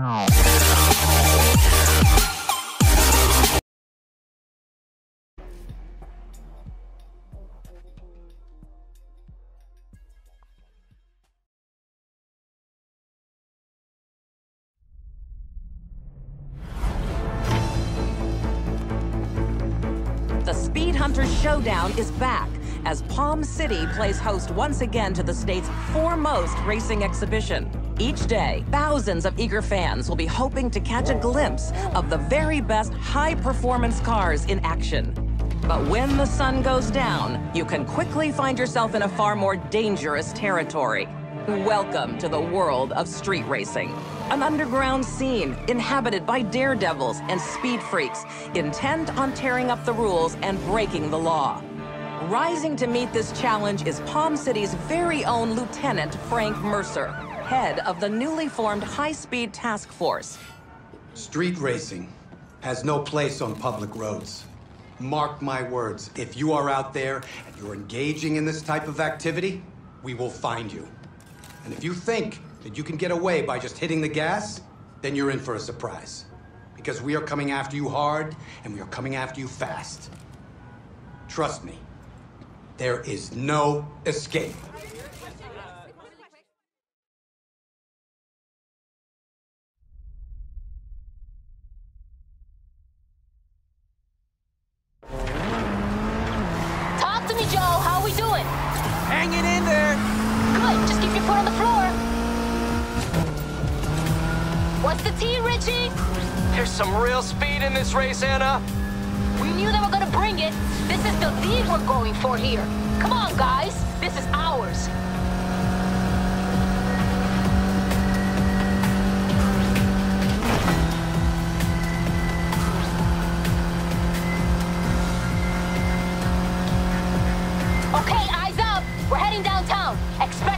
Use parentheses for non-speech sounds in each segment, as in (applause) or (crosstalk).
The Speedhunters Showdown is back as Palm City plays host once again to the state's foremost racing exhibition. Each day, thousands of eager fans will be hoping to catch a glimpse of the very best high-performance cars in action. But when the sun goes down, you can quickly find yourself in a far more dangerous territory. Welcome to the world of street racing. An underground scene inhabited by daredevils and speed freaks intent on tearing up the rules and breaking the law. Rising to meet this challenge is Palm City's very own Lieutenant Frank Mercer, head of the newly formed High Speed Task Force. Street racing has no place on public roads. Mark my words, if you are out there and you're engaging in this type of activity, we will find you. And if you think that you can get away by just hitting the gas, then you're in for a surprise. Because we are coming after you hard, and we are coming after you fast. Trust me, there is no escape.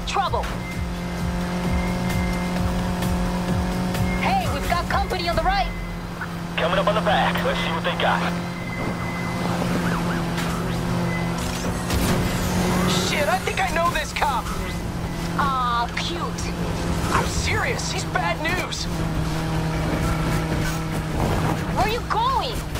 Expect trouble. Hey, we've got company on the right. Coming up on the back. Let's see what they got. Shit, I think I know this cop. Aw, cute. I'm serious. He's bad news. Where are you going?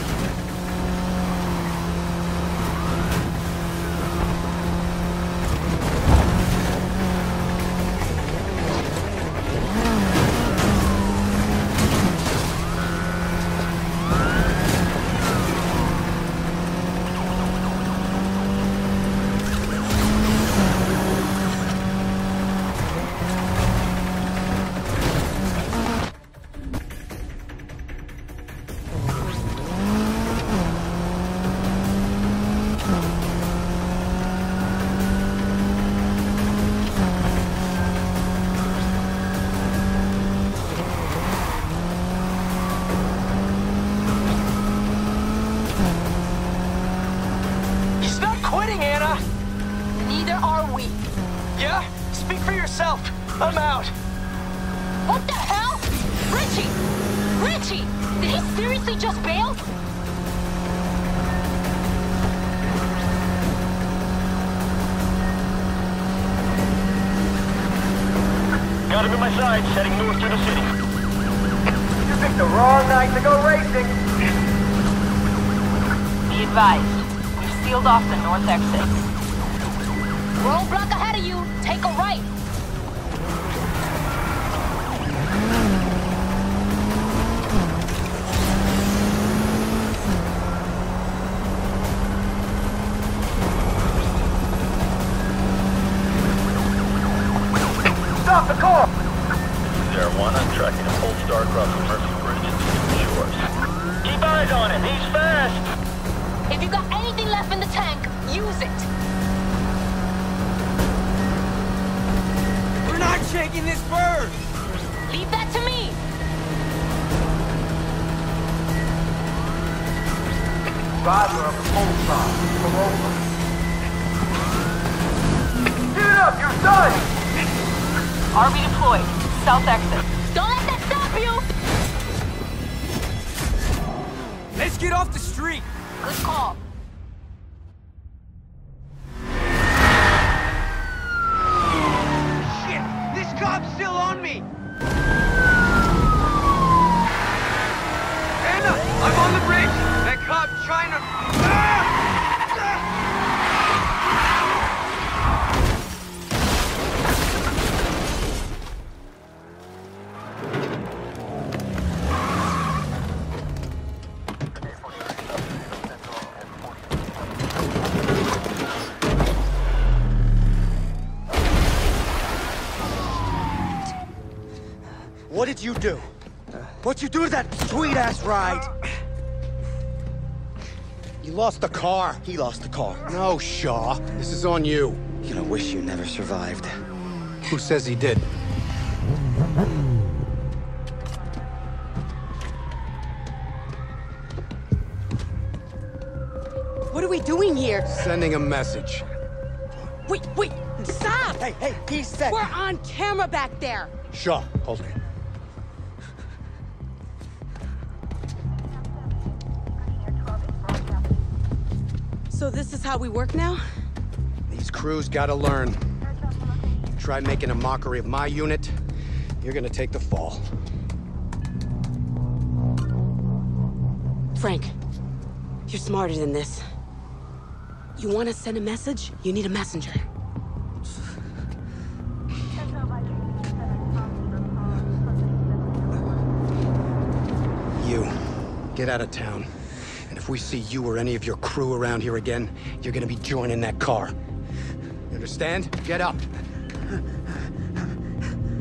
Are we. Yeah? Speak for yourself. I'm out. What the hell? Richie! Richie! Did he seriously just bail? Got him in my sights, heading north through the city. You picked the wrong night to go racing. Be advised, we've sealed off the north exit. Roadblock ahead of not shaking this bird. Leave that to me. Driver of the pole star. Come over. Get up! You're done! RV deployed. South exit. Don't let that stop you. Let's get off the street. Good call. What did you do? What'd you do to that sweet-ass ride? You lost the car. He lost the car. No, Shaw. This is on you. You're gonna wish you never survived. Who says he did? What are we doing here? Sending a message. Wait, wait, stop! Hey, hey, he said... We're on camera back there. Shaw, hold it. So this is how we work now? These crews gotta learn. You Try making a mockery of my unit, you're gonna take the fall. Frank, you're smarter than this. You want to send a message? You need a messenger. You, get out of town. If we see you or any of your crew around here again, you're gonna be joining that car. You understand? Get up.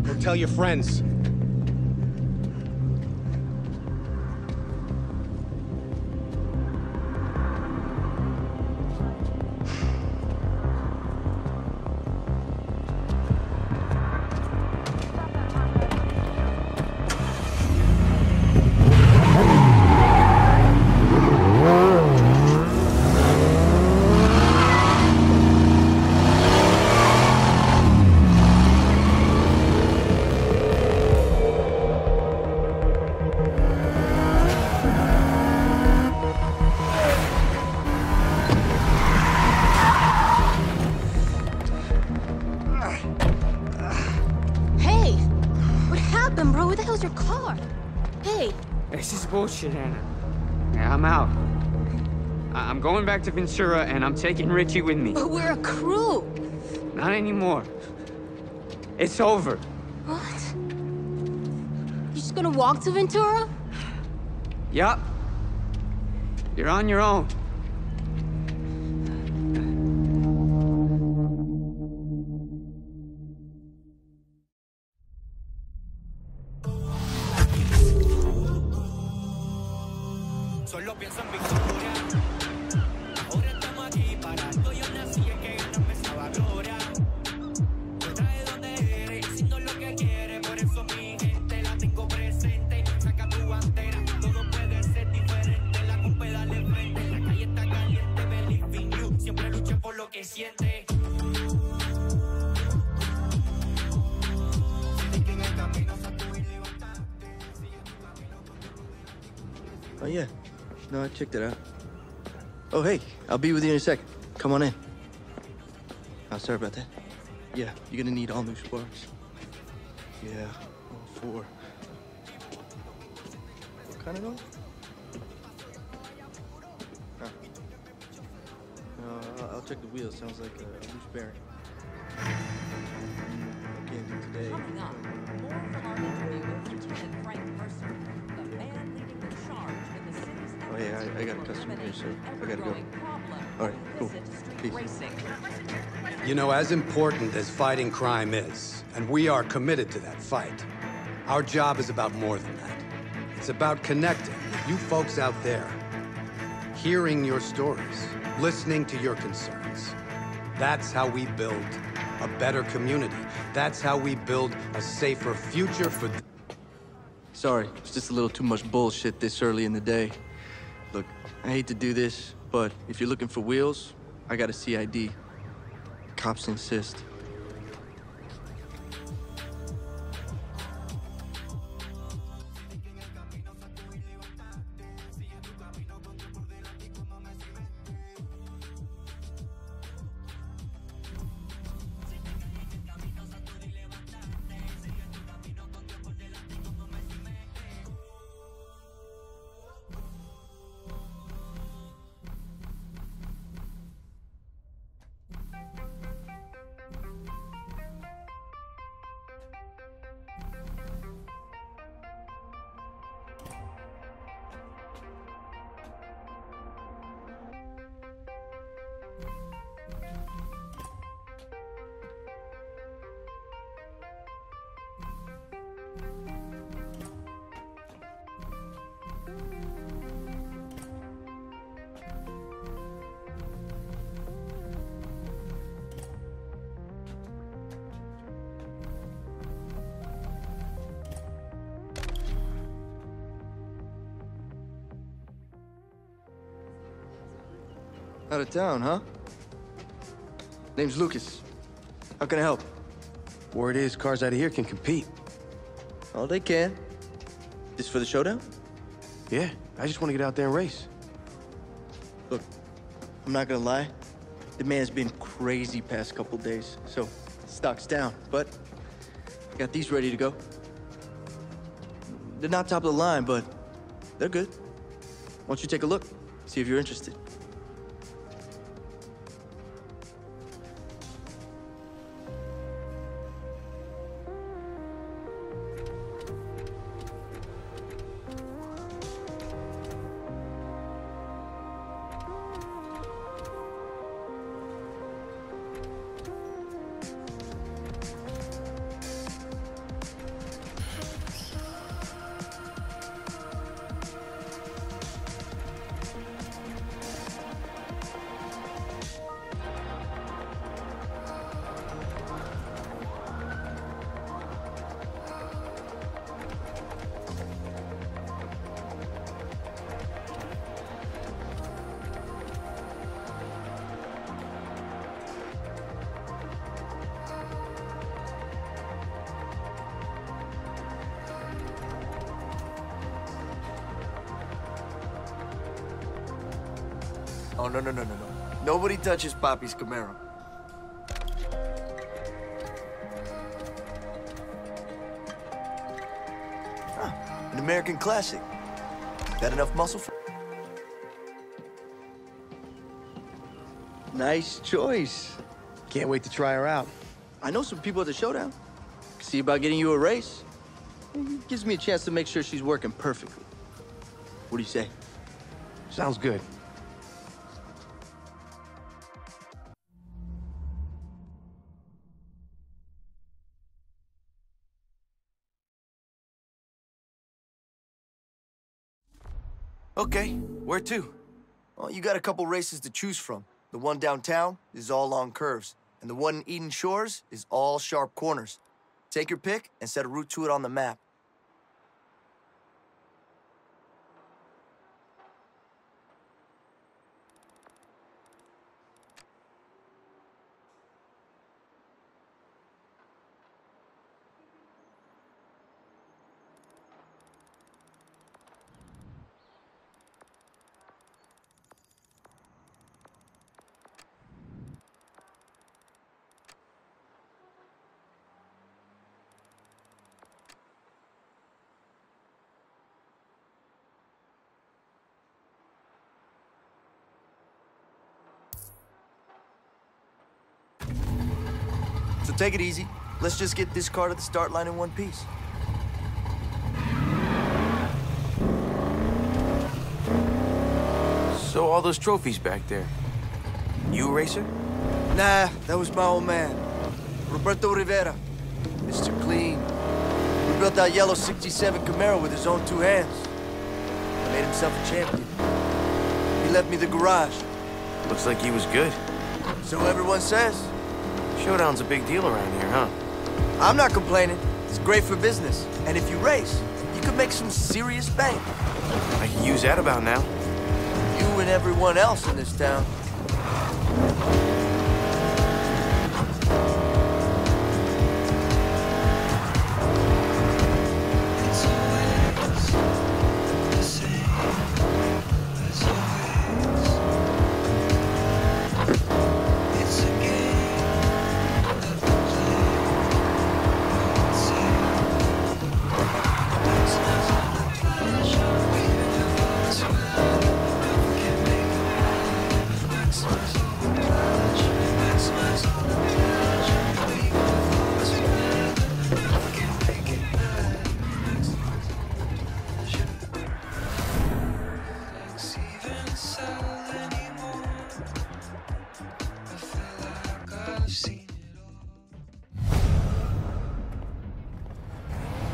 Go tell your friends. Ventura, and I'm taking Richie with me. But we're a crew! Not anymore. It's over. What? You're just gonna walk to Ventura? Yup. You're on your own. No, that out. Oh, hey, I'll be with you in a second. Come on in. Oh, sorry about that. Yeah, you're gonna need all new sparks. Yeah, all four. What kind of noise? Huh. Uh, I'll- check the wheel. Sounds like a loose bearing. Today. Coming up, I- I got a customer here, eliminate so I gotta go. problem All right, cool. Peace. You know, as important as fighting crime is, and we are committed to that fight, our job is about more than that. It's about connecting with you folks out there, hearing your stories, listening to your concerns. That's how we build a better community. That's how we build a safer future for. th- Sorry, it's just a little too much bullshit this early in the day. I hate to do this, but if you're looking for wheels, I got a CID. Cops insist. Out of town, huh? Name's Lucas. How can I help? Word is, cars out of here can compete. Oh, they can. This for the showdown? Yeah, I just want to get out there and race. Look, I'm not gonna lie. The man's been crazy past couple days, so stock's down. But I got these ready to go. They're not top of the line, but they're good. Why don't you take a look? See if you're interested. Oh, no, no, no, no, no. Nobody touches Poppy's Camaro. Huh, an American classic. Got enough muscle for... Nice choice. Can't wait to try her out. I know some people at the showdown. See about getting you a race. It gives me a chance to make sure she's working perfectly. What do you say? Sounds good. Where to? Well, you got a couple races to choose from. The one downtown is all long curves, and the one in Eden Shores is all sharp corners. Take your pick and set a route to it on the map. Take it easy. Let's just get this car to the start line in one piece. So all those trophies back there. You a racer? Nah, that was my old man. Roberto Rivera. Mr. Clean. He built that yellow 67 Camaro with his own two hands. He Made himself a champion. He left me the garage. Looks like he was good. So everyone says. Showdown's a big deal around here, huh? I'm not complaining. It's great for business. And if you race, you could make some serious bank. I can use that about now. You and everyone else in this town.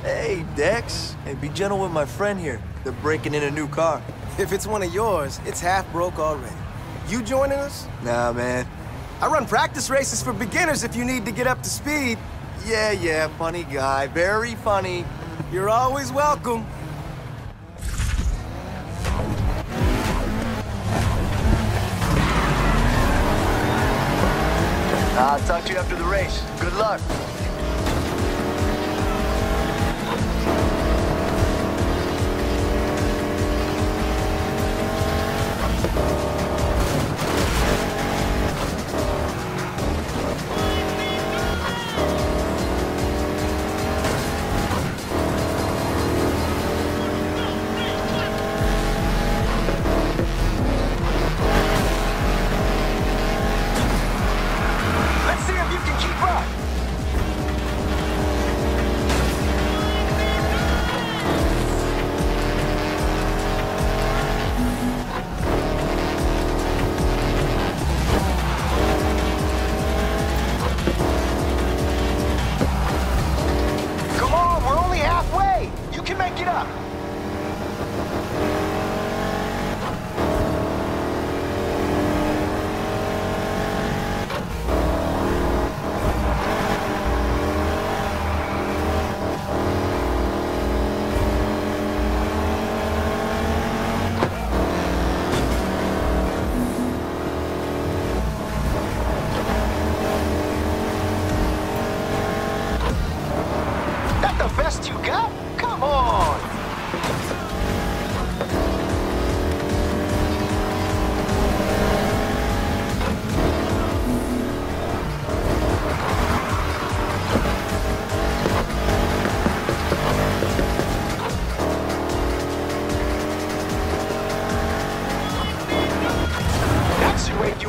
Hey, Dex. Hey, be gentle with my friend here. They're breaking in a new car. If it's one of yours, it's half broke already. You joining us? Nah, man. I run practice races for beginners if you need to get up to speed. Yeah, yeah, funny guy. Very funny. You're always welcome. I'll talk to you after the race. Good luck.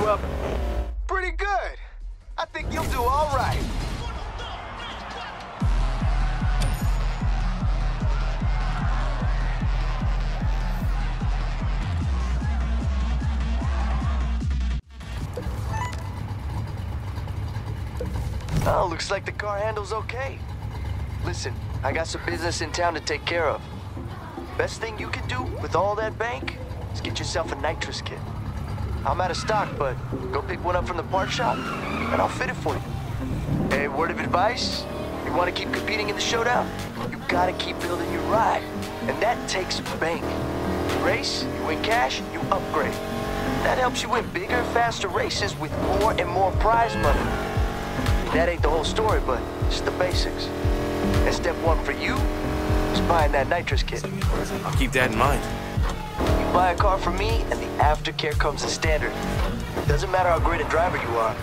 Up pretty good. I think you'll do all right. Oh, looks like the car handles okay. Listen, I got some business in town to take care of. Best thing you can do with all that bank is get yourself a nitrous kit. I'm out of stock, but go pick one up from the part shop, and I'll fit it for you. Hey, word of advice? You want to keep competing in the showdown? You gotta keep building your ride, and that takes bank. You race, you win cash, you upgrade. That helps you win bigger, faster races with more and more prize money. That ain't the whole story, but it's the basics. And step one for you is buying that nitrous kit. I'll keep that in mind. Buy a car from me, and the aftercare comes as standard. Doesn't matter how great a driver you are.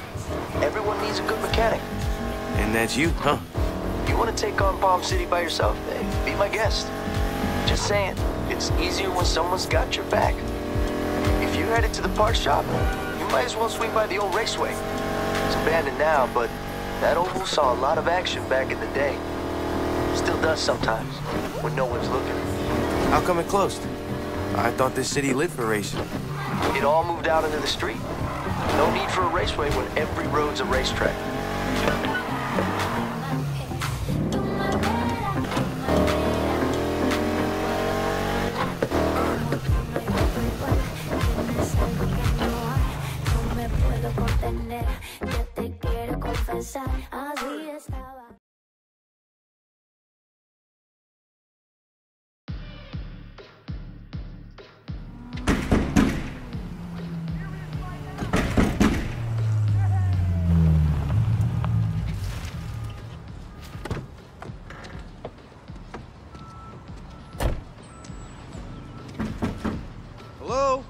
Everyone needs a good mechanic. And that's you, huh? You want to take on Palm City by yourself? Hey, be my guest. Just saying, it's easier when someone's got your back. If you're headed to the parts shop, you might as well swing by the old raceway. It's abandoned now, but that oval saw a lot of action back in the day. Still does sometimes, when no one's looking. How come it closed? I thought this city lit for racing. It all moved out into the street. No need for a raceway when every road's a racetrack. Hello?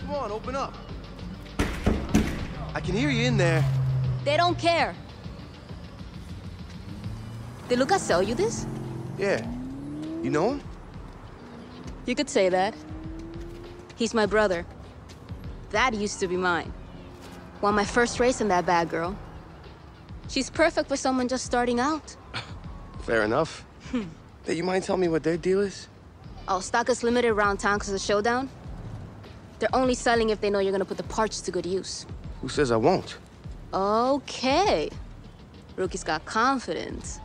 Come on, open up. I can hear you in there. They don't care. Did Lucas sell you this? Yeah. You know him? You could say that. He's my brother. That used to be mine. Won my first race in that bad girl. She's perfect for someone just starting out. (laughs) Fair enough. Hmm. hey, you mind telling me what their deal is? Our stock is limited around town because of the showdown. They're only selling if they know you're gonna put the parts to good use. Who says I won't? Okay. Rookie's got confidence.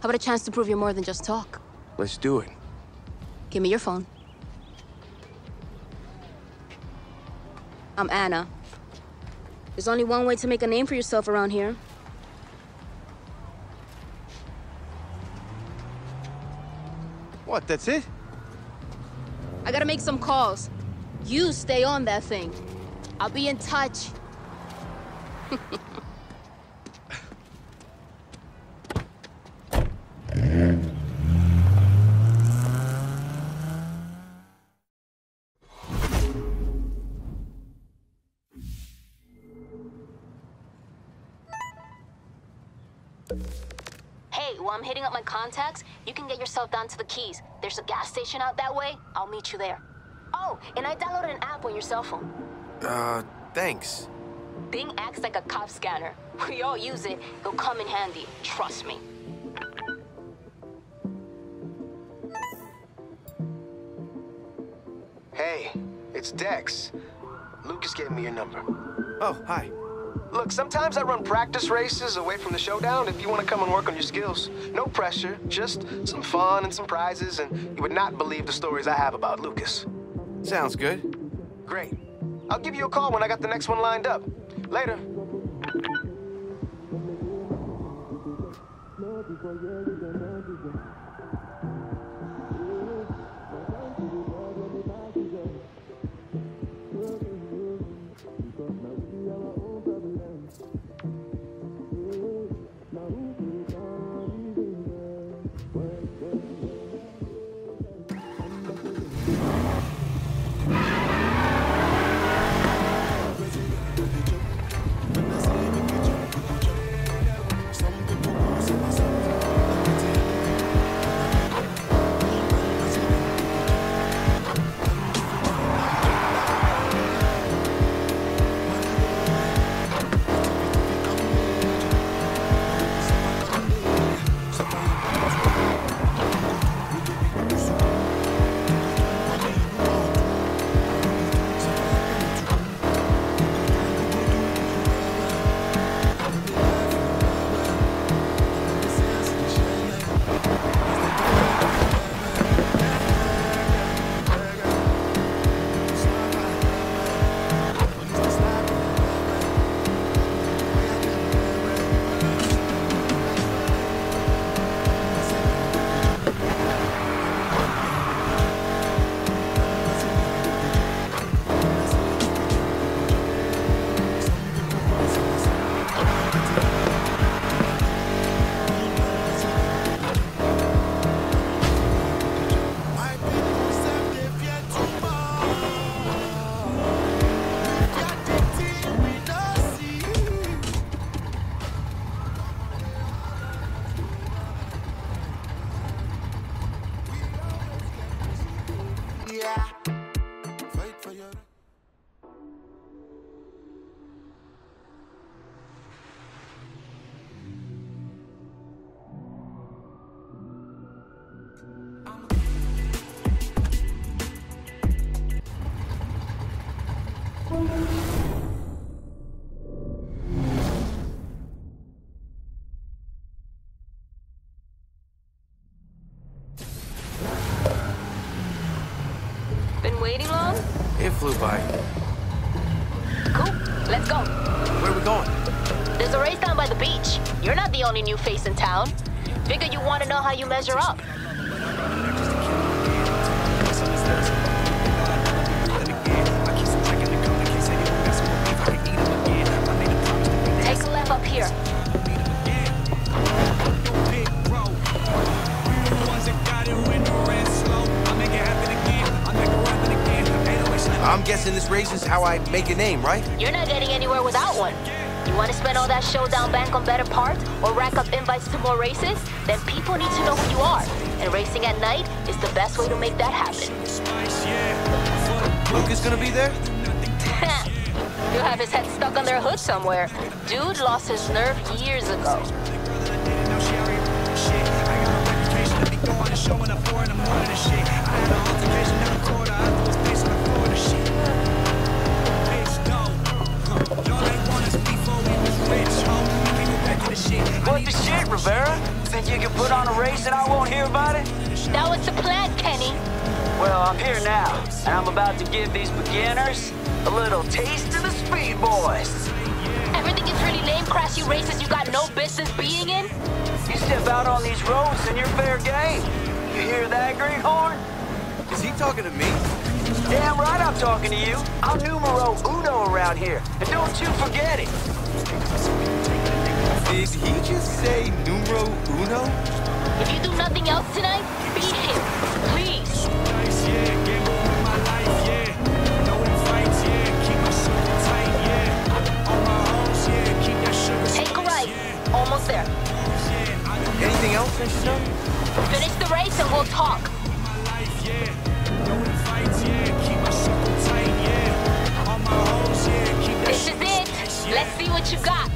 How about a chance to prove you're more than just talk? Let's do it. Give me your phone. I'm Ana. There's only one way to make a name for yourself around here. What, that's it? I gotta make some calls. You stay on that thing. I'll be in touch. (laughs) hitting up my contacts, you can get yourself down to the Keys. There's a gas station out that way. I'll meet you there. Oh, and I downloaded an app on your cell phone. Uh, thanks. Bing acts like a cop scanner. (laughs) We all use it. It'll come in handy. Trust me. Hey, it's Dex. Lucas gave me your number. Oh, hi. Look, sometimes I run practice races away from the showdown if you want to come and work on your skills. No pressure, just some fun and some prizes, and you would not believe the stories I have about Lucas. Sounds good. Great. I'll give you a call when I got the next one lined up. Later. Flew by. Cool. Let's go. Where are we going? There's a race down by the beach. You're not the only new face in town. Figure you want to know how you measure up. I'm guessing this race is how I make a name, right? You're not getting anywhere without one. You want to spend all that showdown bank on better parts or rack up invites to more races? Then people need to know who you are. And racing at night is the best way to make that happen. Lucas gonna be there? (laughs) You'll have his head stuck on their hood somewhere. Dude lost his nerve years ago. I'm here now, and I'm about to give these beginners a little taste of the speed boys. Everything is really lame, crashy races you got no business being in? You step out on these roads and you're fair game. You hear that, Greenhorn? Is he talking to me? Damn right I'm talking to you. I'm numero uno around here, and don't you forget it. Did he just say numero uno? If you do nothing else tonight, beat him. Please. Almost there. Anything else should? Finish the race and we'll talk. This is it. Let's see what you got.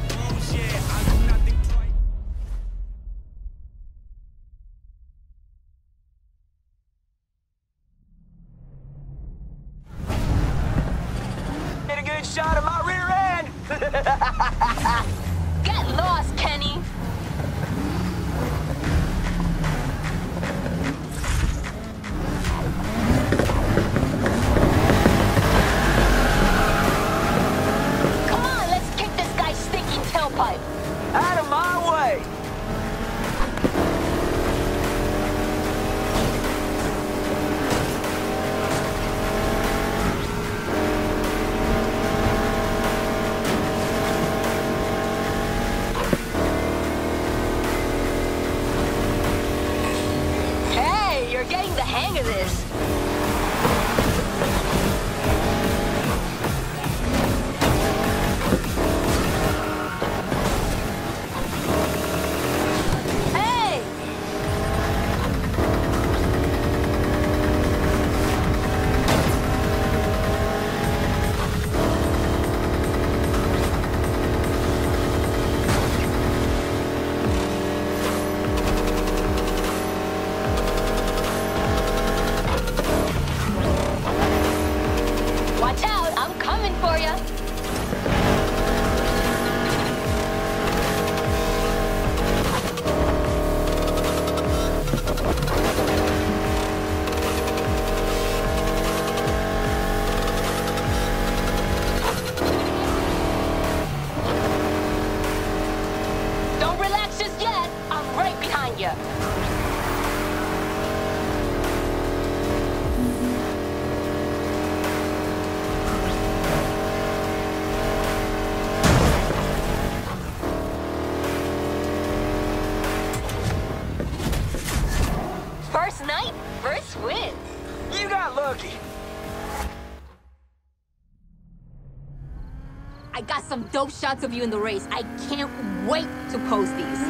I got some dope shots of you in the race. I can't wait to post these.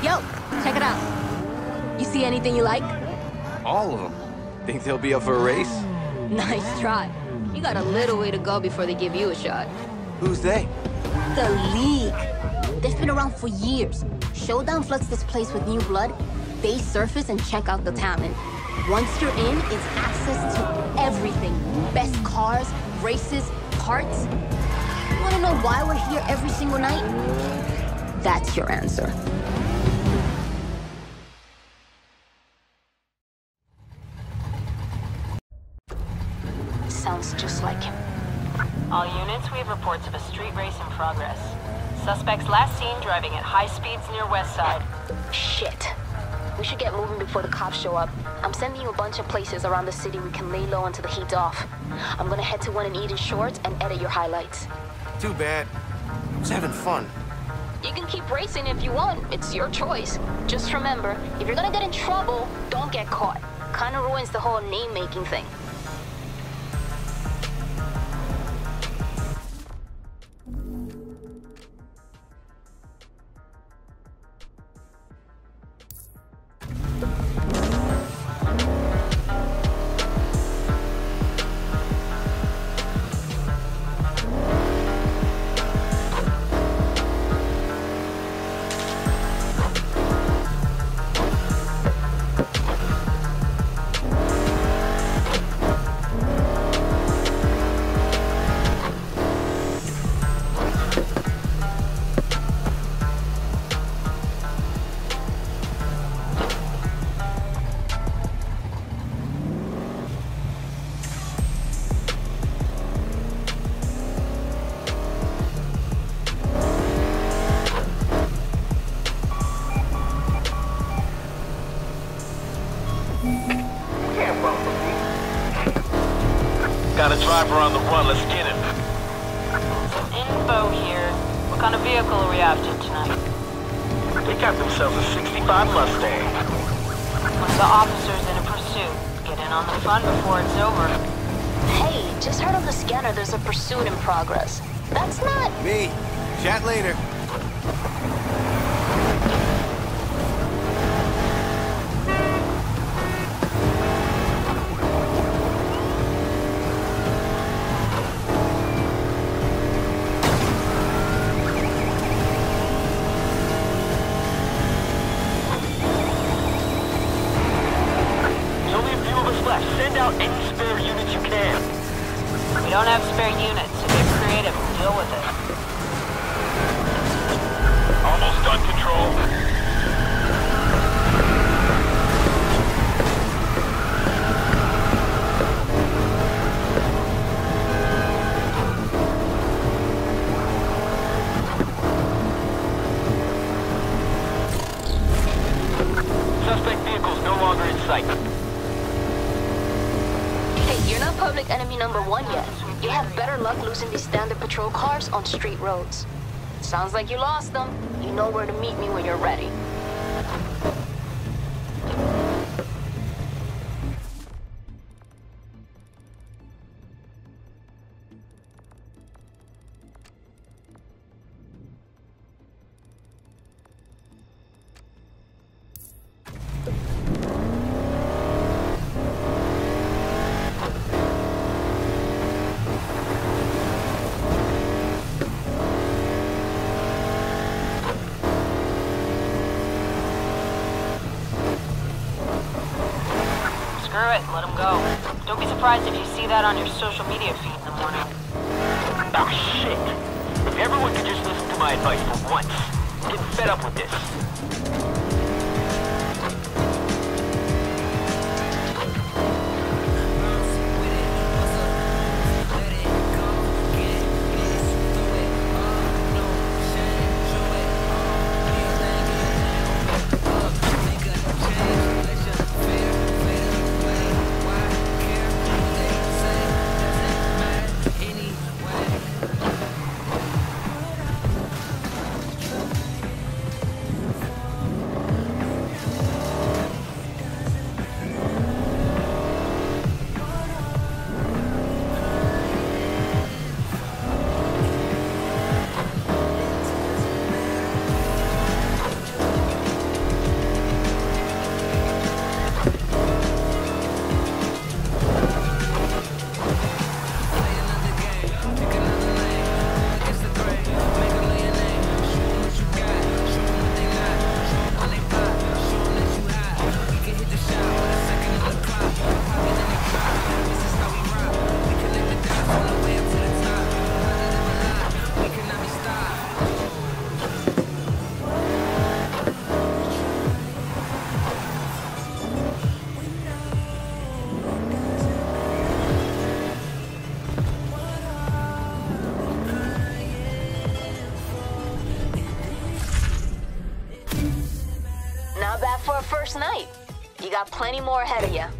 Yo, check it out. You see anything you like? All of them. Think they'll be up for a race? (laughs) Nice try. You got a little way to go before they give you a shot. Who's they? The League. They've been around for years. Showdown floods this place with new blood. They surface and check out the talent. Once you're in, it's access to everything. Best cars, races, parts. You wanna know why we're here every single night? That's your answer. Sounds just like him. All units, we have reports of a street race in progress. Suspects last seen driving at high speeds near West Side. Shit. We should get moving before the cops show up. I'm sending you a bunch of places around the city we can lay low until the heat's off. I'm gonna head to one in Eden Shores and edit your highlights. Too bad. I was having fun. You can keep racing if you want. It's your choice. Just remember, if you're gonna get in trouble, don't get caught. Kinda ruins the whole name-making thing. Got a driver on the run, let's get him. Info here. What kind of vehicle are we after tonight? They got themselves a 65 Mustang. One of the officers in a pursuit. Get in on the fun before it's over. Hey, just heard on the scanner there's a pursuit in progress. That's not... Me. Chat later. Public enemy number one yet. You have better luck losing these standard patrol cars on street roads. Sounds like you lost them. You know where to meet me when you're ready. Got plenty more ahead of you.